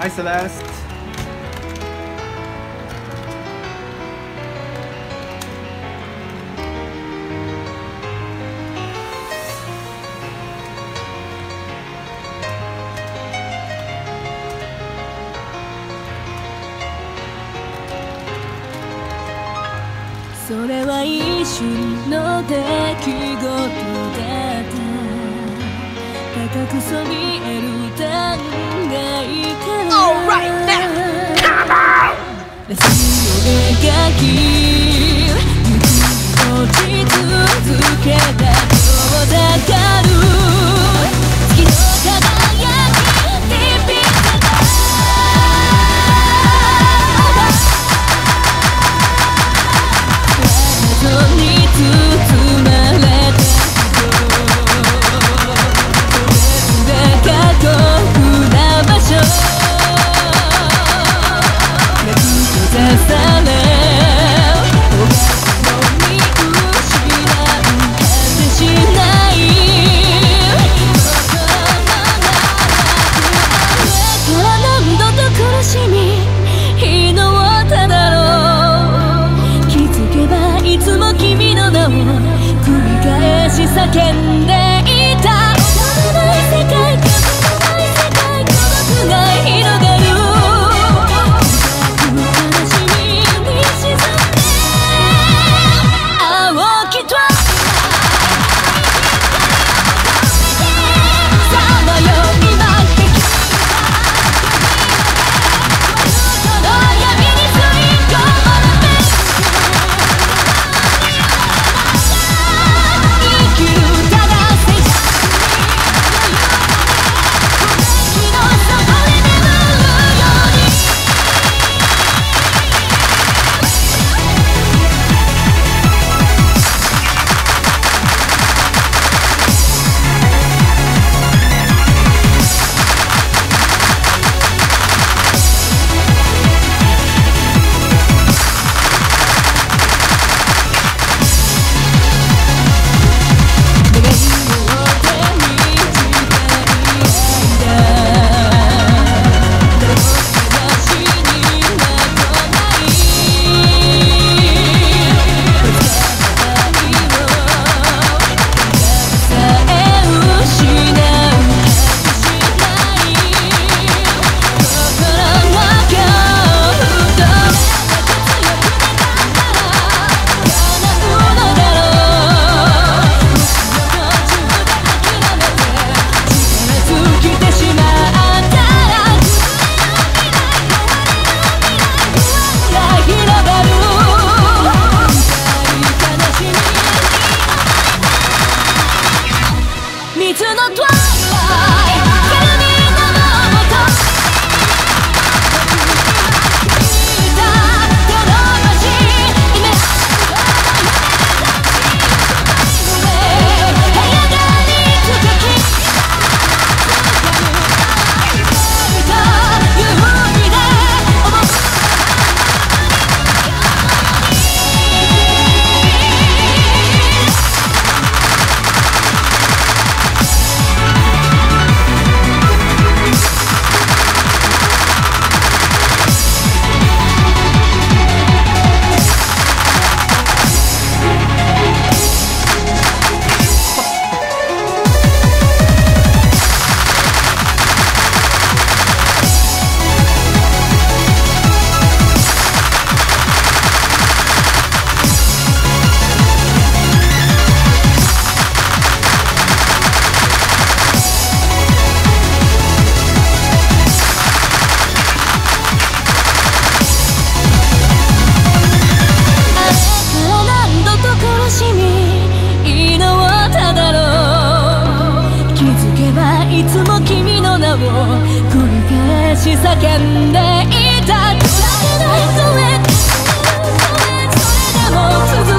Hi, Celeste.「それは一瞬の出来事だった」「高くそびえる断崖描きしみ日の当ただろう。気づけばいつも君の名を繰り返し叫んで。水の塔繰り返し叫んでいた。誰のそれそれでも続く